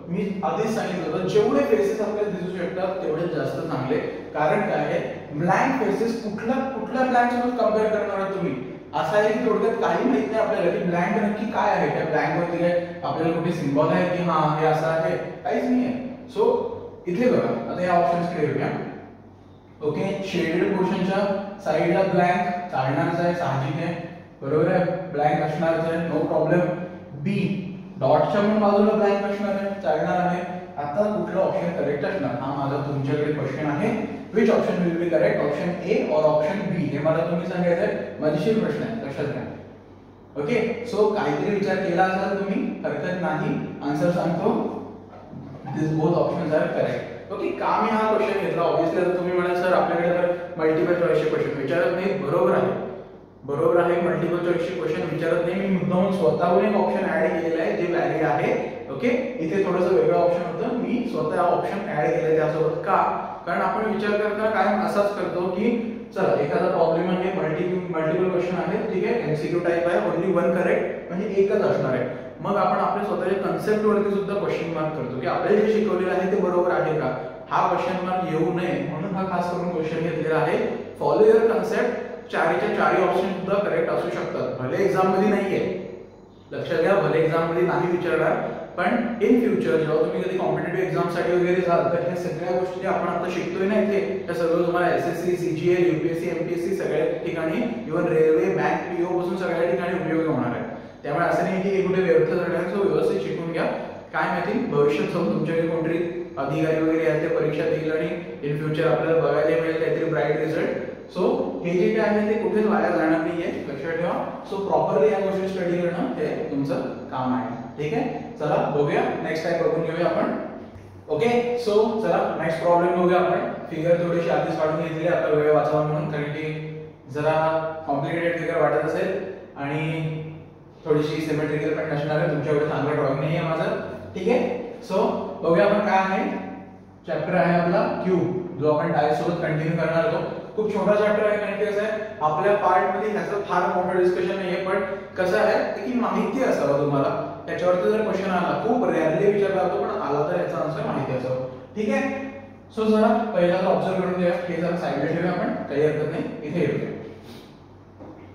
मी आधीच सांगितलं होतं जेवढे फेसेस आपल्याला दिसू शकतात तेवढे जास्त चांगले. कारण काय आहे? ब्लँक फेसेस कुठला कुठल्या ब्लँक सोबत कंपेअर करणार आहात तुम्ही? असा आहे की थोडक्यात काही माहीत नाही आपल्याला की ब्लँक नक्की काय आहे. त्या ब्लँक वरती काय आपल्याला कुठे सिम्बॉल आहे की हा हे असं आहे? काहीच नाही आहे सो इथे बघा आता या ऑप्शन्स क्लिअर येऊया ओके शेडेड पोर्शनच्या साईडला ब्लँक चालणारच आहे साहजिक आहे. बरोबर आहे? ब्लँक असणारच आहे नो प्रॉब्लेम बी डॉटच्या पण बाजूला ब्लँक असणार आहे चालणार आहे. आता कुठलं ऑप्शन करेक्ट असणार? हा माझा तुमच्याकडे क्वेश्चन आहे. Which option will be correct option A और ऑप्शन बी हे मला तुम्ही सांगायचंय मजेशीर प्रश्न आहे लक्षात घ्या. ओके सो काहीतरी विचार केला असाल तुम्ही हरकत नाही. आन्सर सांगतो. This both options are correct okay का मी हा क्वेश्चन घेतला. ऑब्व्हियसली आता तुम्ही म्हणाल सर आपल्याकडे तर मल्टिपल चॉईसचे क्वेश्चन विचारत नाही बरोबर आहे. बरोबर आहे मल्टिपल चॉईसचे क्वेश्चन विचारत नाही. मी मुद्दाहून स्वतःहून एक ऑप्शन ऍड केलेला आहे जे व्हॅलिड आहे. ओके इथे थोडंसं वेगळं ऑप्शन होतं. मी स्वतः ऑप्शन ऍड केलं त्यासोबत. का? कारण आपण विचार करताना कायम असाच करतो की चला एखादा प्रॉब्लेम आहे मल्टी मल्टिपल क्वेश्चन आहे ठीक आहे? एमसीक्यू टाईप आहे. ओनली वन करेक्ट म्हणजे एकच असणार आहे. मग आपण आपल्या स्वतःच्या कन्सेप्टवरती सुद्धा क्वेश्चन मार्क करतो की आपल्याला जे शिकवलेलं आहे ते बरोबर आहे का? हा क्वेश्चन मार्क येऊ नये म्हणून हा खास करून क्वेश्चन घेतलेला आहे. फॉलो युअर कन्सेप्ट चारीच्या चारी ऑप्शन सुद्धा करेक्ट असू शकतात. भले एक्झाममध्ये नाहीये. लक्षात घ्या भले एक्झाममध्ये नाही विचारणार. पण इन फ्युचर जेव्हा तुम्ही कधी कॉम्पिटेटिव्ह एक्झामसाठी वगैरे जाल तर ह्या सगळ्या गोष्टी ज्या आपण आता शिकतोय ना इथे त्या सगळं तुम्हाला S S C CGL UPSC MPSC सगळ्या ठिकाणी इव्हन रेल्वे बँक पीओ पासून सगळ्या ठिकाणी उपयोग होणार आहे त्यामुळे असं नाही की कुठे व्यर्थ जाणार सो व्यवस्थित शिकून घ्या. काय माहिती भविष्यात समोर तुमच्याकडे कोणतरी अधिकारी वगैरे आहेत ते परीक्षा देईल आणि इन फ्युचर आपल्याला बघायला मिळेल काहीतरी ब्राईट रिझल्ट सो हे जे काय आहे ते कुठेच वाया जाणार नाहीये. लक्षात ठेवा. सो प्रॉपरली या गोष्टी स्टडी करणं हे तुमचं काम आहे. ठीक आहे? चला बघूया. नेक्स्ट काय बघून घेऊया आपण. ओके सो चला नेक्स्ट प्रॉब्लेम बघूया आपण. फिगर थोडीशी आधीच वाढून घेतली. आता वेळ वाचावा म्हणून कारण की जरा कॉम्प्लिकेटेड फिगर वाटत असेल. आणि थोडीशी सिमेट्रिकल पण नसणार आहे. तुमच्याकडे चांगलं ड्रॉइंग नाही आहे माझं. ठीक आहे? सो बघूया आपण काय आहे. चॅप्टर आहे आपला क्यूब जो आपण डायस सोबत कंटिन्यू करणार होतो. खूप छोटा चॅप्टर आहे कारण की कसं आहे आपल्या पार्टमध्ये ह्याचं फार मोठं डिस्कशन नाहीये पण कसं आहे की माहिती असावं तुम्हाला. त्याच्यावरती जर क्वेश्चन आला खूप रेअरली विचारला जातो पण आला तर याचा आन्सर माहिती असावं. ठीक आहे? सो जरा पहिला ऑब्झर्व करून घ्या हे जरा साईडला ठेवूया आपण. काही हरकत नाही. इथे येऊया.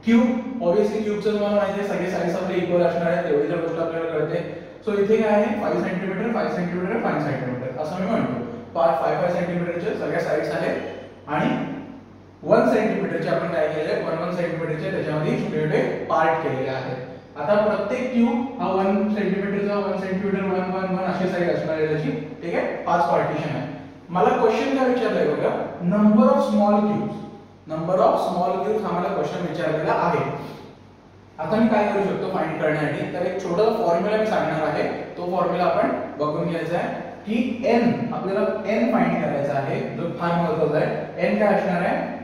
क्यूब ऑब्विसली क्यूबचं तुम्हाला माहिती आहे सगळे साईज आपले इक्वल असणार आहेत तेवढी जर गोष्ट आपल्याला कळते. सो इथे काय आहे? Five centimeter five centimeter five centimeter असं मी म्हणतो. फाय फाय फाय सेंटीमीटरचे सगळ्या साईड्स आहेत. आणि वन सेंटीमीटरचे आपण काय केले वन वन सेंटीमीटरचे त्याच्यामध्ये छोटे छोटे पार्ट केलेले आहेत. आता प्रत्येक क्यूब हा one सेंटीमीटरचा one centimeter one one one अशी साईड असणार आहे त्याची. ठीक आहे? पाच पार्टिशन आहे मला क्वेश्चन काय विचारलंय बघा? Number of small cubes number of small cubes आम्हाला क्वेश्चन विचारलेला आहे. आता मी काय करू शकतो फाइंड करण्यासाठी? तर एक छोटा फॉर्म्युला मी सांगणार आहे. तो फॉर्म्युला आपण बघून घ्यायचा आहे. की एन आपल्याला एन फाइंड करायचा आहे. जो फार महत्त्वाचा आहे. एन काय असणार आहे?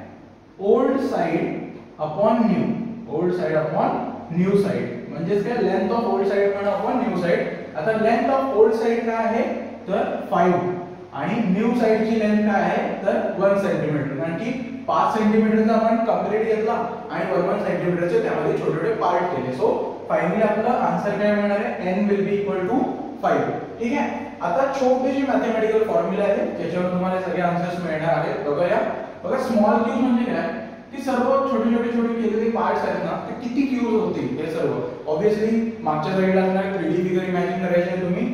Old side upon new old side upon new side म्हणजेच काय? लेंथ ऑफ ओल्ड साइड पण अपॉन न्यू साइड आता लेंथ ऑफ ओल्ड साइड काय आहे? तर फाईव्ह आणि न्यू साइडची लेंथ काय आहे? तर वन सेंटीमीटर कारण की पाच सेंटीमीटरचा आपण कंप्लीट घेतला आणि 1 1 सेंटीमीटरचे त्यामध्ये छोटे छोटे पार्ट केले. सो फायनली आपलं आन्सर काय मिळणार आहे? N will be equal to five ठीक आहे? आता छोटीशी मॅथमॅटिकल फॉर्म्युला आहे ज्याच्यावर तुम्हाला सगळे आन्सर्स मिळणार आहेत. बघूया. बघा स्मॉल क्यूज म्हणजे काय? की सर्व छोटे छोटे छोटे केलेले पार्ट्स आहेत ना ते किती क्यूज होतील? हे सर्व. ऑब्व्हियसली मागच्या साईडला असणार 3D फिगर इमॅजिन करायचे आहे तुम्ही.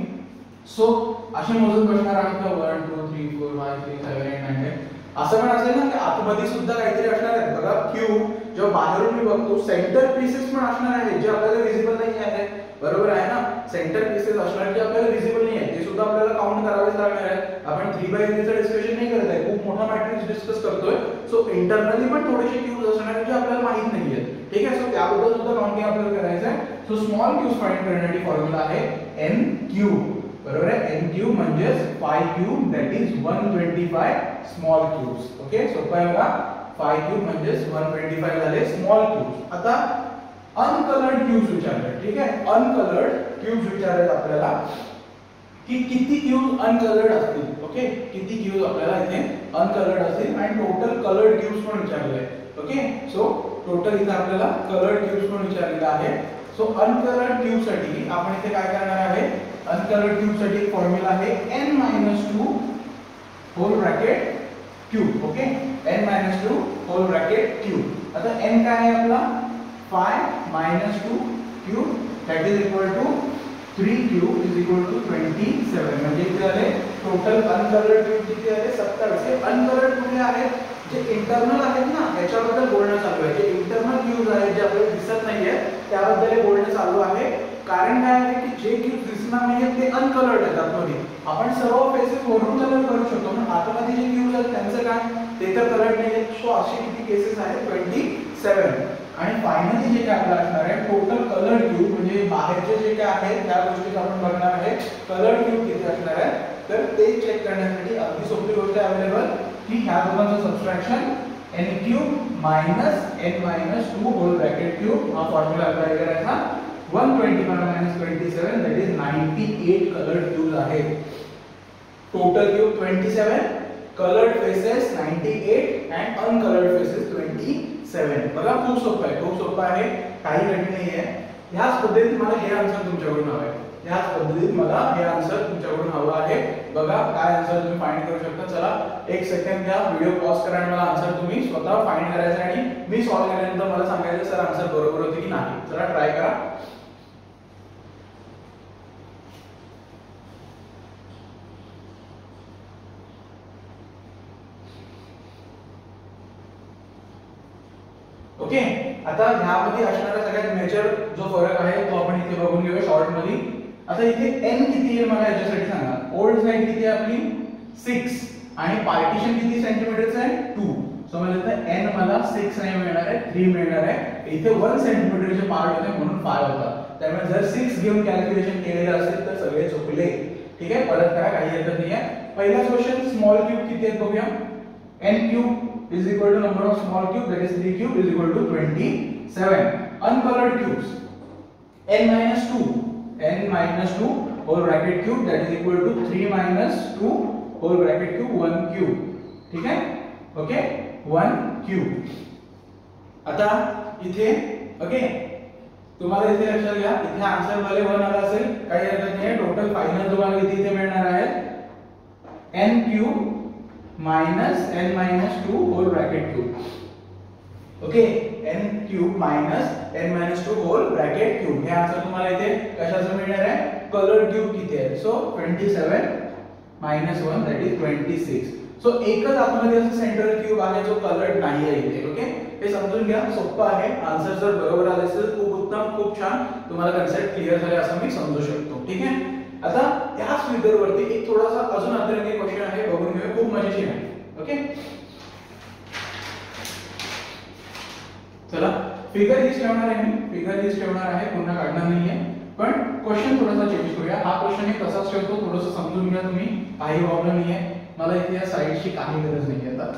सो असे मोजत बसणार आहात का? One two three four five three seven eight nine असं पण असेल ना, की आतमध्ये सुद्धा काहीतरी असणार आहे. बघा क्यूब जेव्हा बाहेरून मी बघतो सेंटर पीसेस पण असणार आहेत, जे आपल्याला विजिबल नाही आहे. बरोबर आहे ना? सेंटर पीसेस असणार जे आपल्याला विजिबल नाही आहे ते सुद्धा आपल्याला काउंट करावेच लागणार आहे आपण थ्री बाय थ्रीचं डिस्कशन नाही करत आहे. खूप मोठा मॅट्रिक्स डिस्कस करतोय. सो इंटरनली पण थोडेसे क्यूब्स असणार जे आपल्याला माहित नाही आहेत. ठीक आहे? सो त्याबद्दल सुद्धा काउंटिंग आपल्याला करायचं आहे. सो स्मॉल क्यूब्स फाइंड करण्यासाठी फॉर्म्युला आहे एन क्यूब बरोबर आहे? एन क्यूब म्हणजेच five cube that is 125 small cubes okay सोपं आहे बघा फाय क्यूब म्हणजेच 125 झाले स्मॉल क्यूब्स आता अनकलर्ड क्यूब्स विचारले ठीक आहे? अनकलर्ड क्यूब्स विचारले आपल्याला की किती क्यूब अनकलर्ड असतील? ओके किती क्यूब आपल्याला इथे अनकलर्ड असतील? आणि टोटल कलर्ड क्यूब्स पण विचारले. ओके सो टोटल इथे आपल्याला कलर्ड क्यूब्स पण विचारलेला आहे. सो अनकलर्ड क्यूबसाठी आपण इथे काय करणार आहे? अनकलर्ड क्यूबसाठी फॉर्म्युला आहे n minus two whole bracket cube okay n minus two whole bracket cube अतः n का है अपना five minus two cube that is equal to three cube is equal to twenty seven म्हणजे इथे आले total uncoloured cube किती आले सत्तावीस हे अनकलर्ड आ आहेत जे इंटरनल आहेत ना याच्याबद्दल बोलणं चालू आहे. जे इंटरनल क्यूब आहेत जे आपल्याला दिसत नाहीये त्याबद्दल हे बोलणं चालू आहे. कारण काय आहे की जे क्यूब दिसणार नाहीये ते अनकलर्ड आहेत आतमध्ये आपण सर्व फेसेस वरून कलर करू शकतो पण आतमध्ये जे क्यूब आहेत त्यांचं काय? ते तर कलर्ड नाहीये सो असे किती केसेस आहेत? ट्वेंटी सेवन आणि फायनली जे काय आपलं असणार आहे टोटल कलर क्यूब म्हणजे बाहेरचे जे काय आहेत त्या गोष्टीत आपण बघणार आहे. कलर क्यू किती असणार आहे? तर ते चेक करण्यासाठी अगदी सोपी गोष्ट अवेलेबल की ह्या दोघांचं subtraction n cube minus n minus two whole bracket cube हा फॉर्म्युला अप्लाय करायचा 125 minus 27 that is 98 coloured cubes आहेत total cube 27 coloured faces 98 and uncoloured faces 27 बघा खूप सोपं आहे खूप सोपं आहे काही कठीण नाही आहे ह्याच पद्धतीत मला हे। आन्सर तुमच्याकडून हवं आहे याच पद्धतीत मला हे आन्सर तुमच्याकडून हवं आहे. बघा काय आन्सर तुम्ही फाइंड करू शकता. चला एक सेकंड घ्या. व्हिडिओ पॉज करा आणि मला आन्सर तुम्ही स्वतः फाइंड करायचं आणि मी सॉल्व्ह केल्यानंतर मला सांगायचं सर आन्सर बरोबर होते की नाही. चला ट्राय करा. ओके आता ह्यामध्ये असणारा सगळ्यात मेजर जो फरक आहे तो आपण इथे बघून घेऊया शॉर्टमध्ये. आता इथे n किती आहे मला याच्यासाठी सांगा. ओल्ड साइड किती आहे आपली? 6 आणि पार्टिशन किती सेंटीमीटरचं आहे? 2 सो मला इथे n मला 6 नाही मिळणार आहे 3 मिळणार आहे. इथे 1 सेंटीमीटरचे पार्ट होते म्हणून 5 होता त्यामुळे जर 6 घेऊन कॅल्क्युलेशन केलेलं असेल तर सगळे चुकले. ठीक आहे? परत करा काही हरकत नाही आहे पहिला क्वेश्चन स्मॉल क्यूब किती आहेत बघूया. N cube is equal to number of small cube that is 3 cube is equal to 27 uncolored cubes. N minus 2 n minus 2 whole bracket cube that is equal to 3 minus 2 whole bracket cube 1 cube ठीक आहे okay 1 cube आता इथे okay तुम्हाला इथे लक्षात घ्या इथे answer मध्ये 1 आला असेल काही हरकत नाही टोटल फायनल तुम्हाला किती इथे मिळणार आहे n cube minus n minus 2 whole bracket cube okay N cube minus N minus two whole bracket cube हे आन्सर तुम्हाला इथे कशाचं मिळणार आहे? कलर क्यूब किती आहे? So twenty seven minus one that is twenty six so एकच आतमध्ये असं सेंट्रल क्यूब आहे जो कलर्ड नाही आहे इथे ओके? हे समजून घ्या. सोपं आहे. आन्सर जर बरोबर आले असेल खूप उत्तम खूप छान. तुम्हाला कन्सेप्ट क्लिअर झाले असं मी समजू शकतो. ठीक आहे? आता त्याच फिगर वरती एक थोडासा अजून अंतरंगी क्वेश्चन आहे. बघून घेऊया. खूप मजेशीर आहे. ओके? चला फिगर हीच ठेवणार आहे मी. फिगर हीच ठेवणार आहे पुन्हा काढणार नाहीये. पण क्वेश्चन थोडासा चेंज करूया. हा क्वेश्चन एक तसाच ठेवतो थोडंसं समजून घ्या तुम्ही. काही प्रॉब्लेम नाहीये. मला इथे या साईडची काही गरज नाही आता.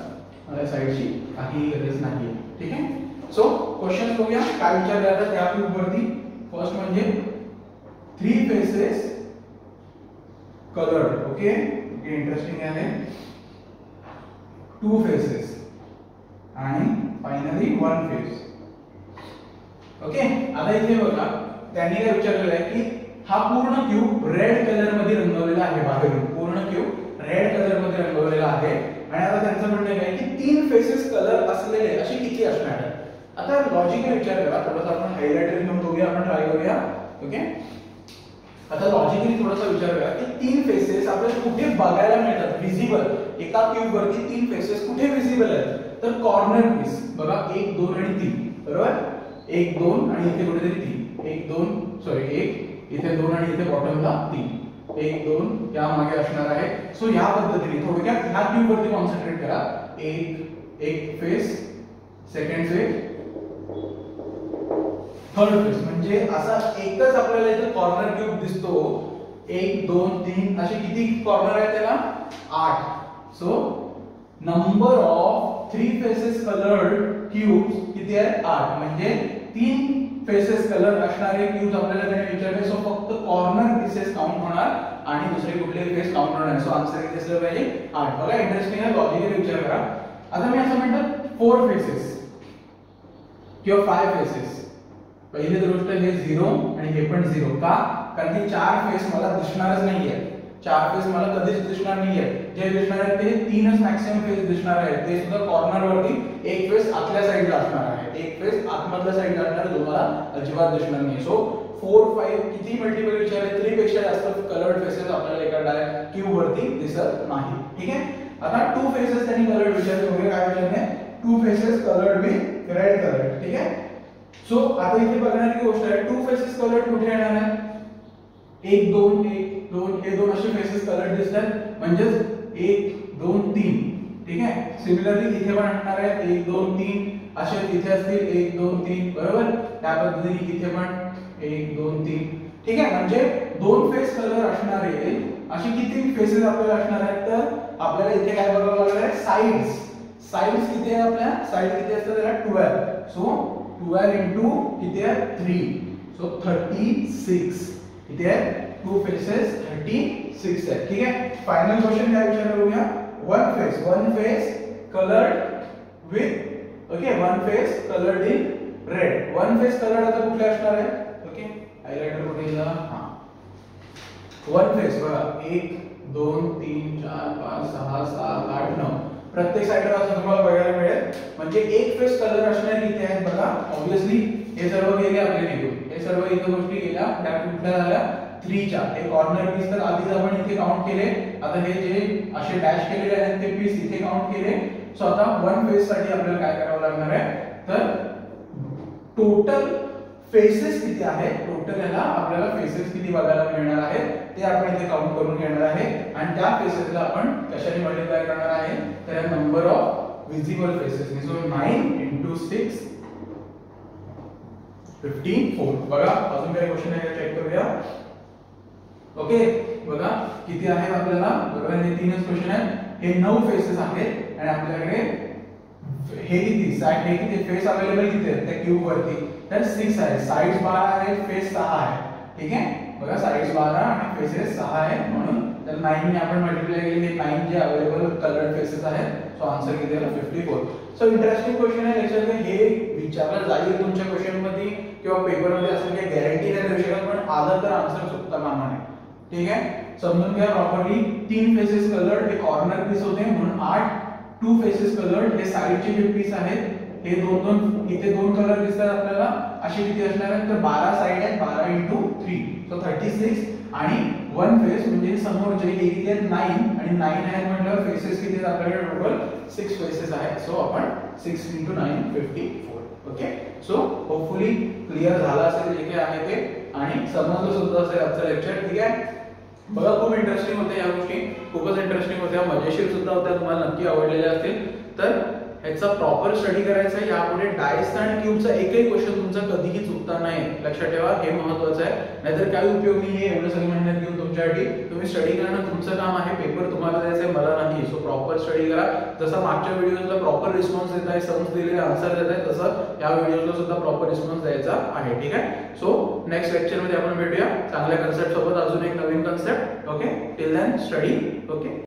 मला या साईडची काही गरज नाहीये. ठीक आहे? सो क्वेश्चन बघूया. काय विचारलं जातं त्या वरती फर्स्ट म्हणजे three faces coloured okay interesting आहे. टू फेसेस आणि फायनली वन फेस ओके आता इथे बघा त्यांनी काय विचारलेलं आहे की हा पूर्ण क्यूब रेड कलरमध्ये रंगवलेला आहे बाहेरून. पूर्ण क्यूब रेड कलरमध्ये रंगवलेला आहे. आणि आता त्यांचं म्हणणं काय की तीन फेसेस कलर असलेले असे किती असणार आता लॉजिकली विचार करा थोडंसं आपण हायलाइटर घेऊन बघूया आपण ट्राय करूया. ओके आता लॉजिकली थोडासा विचार करा की तीन फेसेस आपल्याला कुठे बघायला मिळतात? विजिबल एका क्यूब वरती तीन फेसेस कुठे विजिबल आहेत? तर कॉर्नर पीस बघा एक दोन आणि तीन. बरोबर? एक दोन आणि इथे कुठेतरी तीन. एक दोन सॉरी एक इथे दोन आणि इथे बॉटमला तीन. एक दोन या मागे असणार आहे. सो या पद्धतीने थोडक्यात ह्या ट्यूब वरती कॉन्सन्ट्रेट करा. एक एक face second face third face म्हणजे असा एकच आपल्याला इथे कॉर्नर ट्यूब दिसतो. एक दोन तीन. असे किती कॉर्नर आहेत त्याला? आठ. So number of three faces coloured cubes किती आहेत? आठ. म्हणजे तीन फेसेस कलर असणारे क्यूब्स आपल्याला त्याने विचारले. सो फक्त कॉर्नर पीसेस काउंट होणार आणि दुसरे कुठले फेस काउंट होणार नाही. सो आन्सर किती असलं पाहिजे. आठ. बघा इंटरेस्टिंग आहे. लॉजिकली विचार करा. आता मी असं म्हणतो फोर फेसेस किंवा फाय फेसेस पहिली गोष्ट हे झिरो आणि हे पण झिरो का? कारण की चार फेस मला दिसणारच नाहीये. चार फेस मला कधीच दिसणार नाहीये. जे दिसणार आहेत ते तीनच मॅक्सिमम फेस दिसणार आहेत. ते सुद्धा कॉर्नर वरती एक फेस आतल्या साईडला असणार आहे. एक फेस आतमधल्या साईडला असणार आहे, तुम्हाला अजिबात दिसणार नाही सो फोर फाईव्ह किती मल्टिपल विचारले थ्री पेक्षा जास्त कलर्ड फेसेस आपल्याला एका क्यूब वरती दिसत नाही. ठीक आहे? आता टू फेसेस त्यांनी कलर्ड विचारले. वगैरे काय विचारले two faces coloured with red colour ठीक आहे? सो आता इथे बघणारी गोष्ट आहे. टू फेसेस कलर्ड कुठे येणार आहे? एक दोन एक दोन हे दोन असे फेसेस कलर दिसतात. म्हणजेच एक दोन तीन. ठीक आहे? सिमिलरली इथे पण आणणार आहे. एक दोन तीन. असे तिथे असतील. एक दोन तीन. बरोबर? त्या पद्धतीने इथे पण एक दोन तीन. ठीक आहे? म्हणजे दोन फेस कलर असणारे अशी किती फेसेस आपल्याला असणार आहेत तर? आपल्याला इथे काय बघावं लागणार आहे? साईड्स साईड्स किती आहे आपल्या? साईड किती असतात त्याला? 12 सो 12 इंटू किती आहे? थ्री सो 36 किती आहे? टू फेसेस 36 आहे ठीक आहे फायनल क्वेश्चन काय विचारलं बघूया one face one face coloured with okay one face coloured in red one face coloured आता कुठले असणार आहे ओके हायलाइटर कुठे गेला हा। वन फेस बघा एक दोन तीन, चार, पाच सहा सात, आठ नऊ प्रत्येक साईडला असं तुम्हाला बघायला मिळेल म्हणजे एक फेस कलर असणारे इथे आहेत बघा। ऑब्विसली हे सर्व गेले आपले निघून. हे सर्व इथे गोष्टी गेल्या. त्या कुठल्या झाल्या? थ्रीच्या. हे कॉर्नर पीस तर आधीच आपण इथे काउंट केले. आता हे जे असे डॅश केलेले आहेत ते पीस इथे काउंट केले. सो आता वन फेस साठी आपल्याला काय करावं लागणार आहे? तर टोटल फेसेस किती आहे? टोटल याला आपल्याला फेसेस किती बघायला मिळणार आहेत ते आपण इथे काउंट करून घेणार आहे. आणि त्या फेसेसला आपण कशाने मल्टिप्लाय करणार आहे? तर number of visible faces so nine into 6 15 4 बघा अजून काही क्वेश्चन आहे चेक करूया. ओके बघा किती आहेत आपल्याला? बरोबर हे तीनच क्वेश्चन आहेत. हे नऊ फेसेस आहेत आणि आपल्याकडे हे किती? साईड हे किती? फेस अवेलेबल किती आहेत? त्या क्यूब वरती. तर सिक्स आहे साईड बारा आहे फेस सहा आहे ठीक आहे? बघा साईड बारा आणि फेसेस सहा आहे म्हणून. तर नाईन ने आपण मल्टिप्लाय केले हे 9 जे अवेलेबल कलर फेसेस आहेत. सो आन्सर किती आला? 54 सो इंटरेस्टिंग क्वेश्चन आहे. लक्षात हे विचारलं जाईल तुमच्या क्वेश्चनमध्ये किंवा पेपरमध्ये असं काही गॅरंटी नाही देऊ शकत पण आलं तर आन्सर चुकता कामा नये ठीक आहे समजून घ्या प्रॉपरली तीन फेसेस कलर्ड हे कॉर्नर पीस होते म्हणून आठ. टू फेसेस कलर्ड हे साईडचे जे पीस आहेत हे दोन दोन इथे दोन कलर दिसतात आपल्याला. असे किती असणार आहेत? तर बारा साईड आहेत बारा into three so thirty six आणि वन फेस म्हणजे समोर जे हे किती आहेत नाईन आणि नाईन आहेत म्हटल्यावर फेसेस किती आहेत आपल्याकडे? टोटल सिक्स फेसेस आहेत. सो आपण six into nine fifty four okay so hopefully clear झाला असेल जे काही आहे ते. आणि समजलं सुद्धा असेल आजचं लेक्चर ठीक आहे? बघा खूप इंटरेस्टिंग होत्या या गोष्टी. खूपच इंटरेस्टिंग होत्या. मजेशीर सुद्धा होत्या. तुम्हाला नक्की आवडलेल्या असतील. तर ह्याचा प्रॉपर स्टडी करायचा आहे. यापुढे डायस आणि क्यूबचा एकही क्वेश्चन तुमचा कधीही चुकता नाही. लक्षात ठेवा हे महत्वाचं आहे. नाहीतर काही उपयोग नाही आहे. एवढं सगळी मेहनत घेऊन तुमच्यासाठी तुम्ही स्टडी करणं तुमचं काम आहे पेपर तुम्हाला द्यायचं आहे मला नाही. सो प्रॉपर स्टडी करा. जसं मागच्या व्हिडिओजला प्रॉपर रिस्पॉन्स देत आहे समज दिलेले आन्सर देत आहे तसं या व्हिडिओला सुद्धा प्रॉपर रिस्पॉन्स द्यायचा आहे ठीक आहे? सो नेक्स्ट लेक्चरमध्ये आपण भेटूया. चांगल्या कन्सेप्ट सोबत अजून एक नवीन concept okay till then study okay